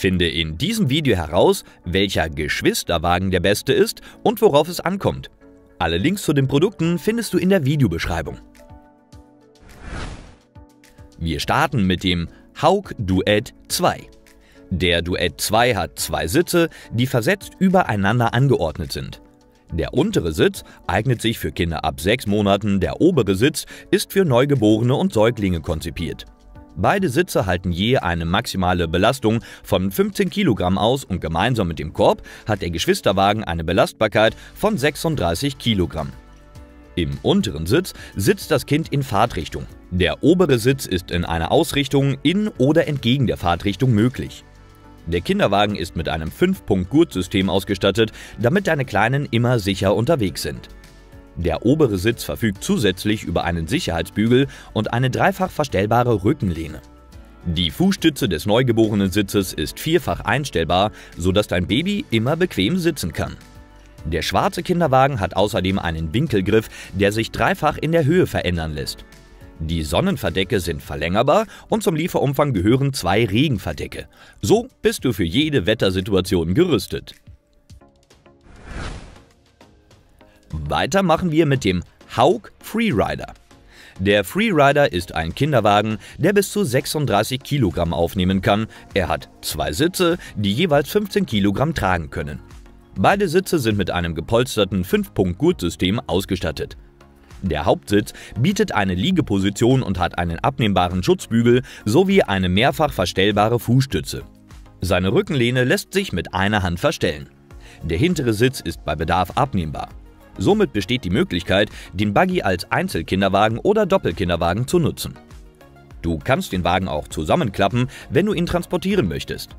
Finde in diesem Video heraus, welcher Geschwisterwagen der beste ist und worauf es ankommt. Alle Links zu den Produkten findest du in der Videobeschreibung. Wir starten mit dem Haug Duett 2. Der Duett 2 hat zwei Sitze, die versetzt übereinander angeordnet sind. Der untere Sitz eignet sich für Kinder ab 6 Monaten, der obere Sitz ist für Neugeborene und Säuglinge konzipiert. Beide Sitze halten je eine maximale Belastung von 15 Kilogramm aus und gemeinsam mit dem Korb hat der Geschwisterwagen eine Belastbarkeit von 36 Kilogramm. Im unteren Sitz sitzt das Kind in Fahrtrichtung. Der obere Sitz ist in einer Ausrichtung in oder entgegen der Fahrtrichtung möglich. Der Kinderwagen ist mit einem 5-Punkt-Gurtsystem ausgestattet, damit deine Kleinen immer sicher unterwegs sind. Der obere Sitz verfügt zusätzlich über einen Sicherheitsbügel und eine dreifach verstellbare Rückenlehne. Die Fußstütze des neugeborenen Sitzes ist vierfach einstellbar, sodass dein Baby immer bequem sitzen kann. Der schwarze Kinderwagen hat außerdem einen Winkelgriff, der sich dreifach in der Höhe verändern lässt. Die Sonnenverdecke sind verlängerbar und zum Lieferumfang gehören zwei Regenverdecke. So bist du für jede Wettersituation gerüstet. Weiter machen wir mit dem Haug Freerider. Der Freerider ist ein Kinderwagen, der bis zu 36 Kilogramm aufnehmen kann. Er hat zwei Sitze, die jeweils 15 Kilogramm tragen können. Beide Sitze sind mit einem gepolsterten 5-Punkt-Gurtsystem ausgestattet. Der Hauptsitz bietet eine Liegeposition und hat einen abnehmbaren Schutzbügel sowie eine mehrfach verstellbare Fußstütze. Seine Rückenlehne lässt sich mit einer Hand verstellen. Der hintere Sitz ist bei Bedarf abnehmbar. Somit besteht die Möglichkeit, den Buggy als Einzelkinderwagen oder Doppelkinderwagen zu nutzen. Du kannst den Wagen auch zusammenklappen, wenn du ihn transportieren möchtest.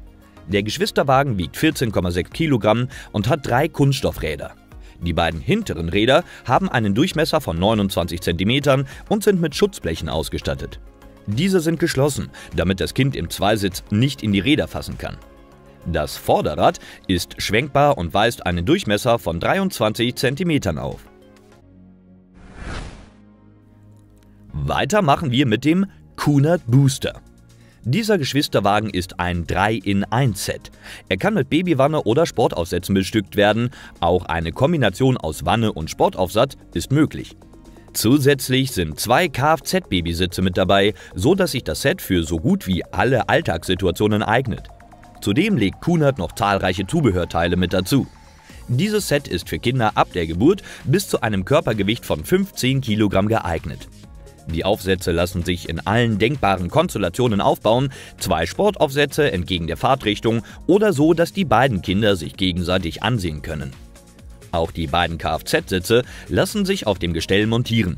Der Geschwisterwagen wiegt 14,6 Kilogramm und hat drei Kunststoffräder. Die beiden hinteren Räder haben einen Durchmesser von 29 cm und sind mit Schutzblechen ausgestattet. Diese sind geschlossen, damit das Kind im Zweisitz nicht in die Räder fassen kann. Das Vorderrad ist schwenkbar und weist einen Durchmesser von 23 cm auf. Weiter machen wir mit dem Kunert Booster. Dieser Geschwisterwagen ist ein 3-in-1-Set. Er kann mit Babywanne oder Sportaufsätzen bestückt werden. Auch eine Kombination aus Wanne und Sportaufsatz ist möglich. Zusätzlich sind zwei Kfz-Babysitze mit dabei, so dass sich das Set für so gut wie alle Alltagssituationen eignet. Zudem legt Kunert noch zahlreiche Zubehörteile mit dazu. Dieses Set ist für Kinder ab der Geburt bis zu einem Körpergewicht von 15 Kilogramm geeignet. Die Aufsätze lassen sich in allen denkbaren Konstellationen aufbauen, zwei Sportaufsätze entgegen der Fahrtrichtung oder so, dass die beiden Kinder sich gegenseitig ansehen können. Auch die beiden Kfz-Sitze lassen sich auf dem Gestell montieren.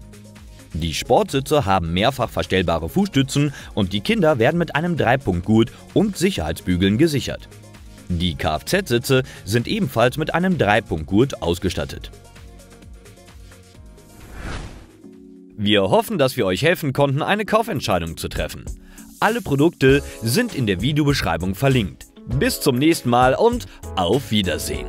Die Sportsitze haben mehrfach verstellbare Fußstützen und die Kinder werden mit einem Dreipunktgurt und Sicherheitsbügeln gesichert. Die Kfz-Sitze sind ebenfalls mit einem Dreipunktgurt ausgestattet. Wir hoffen, dass wir euch helfen konnten, eine Kaufentscheidung zu treffen. Alle Produkte sind in der Videobeschreibung verlinkt. Bis zum nächsten Mal und auf Wiedersehen.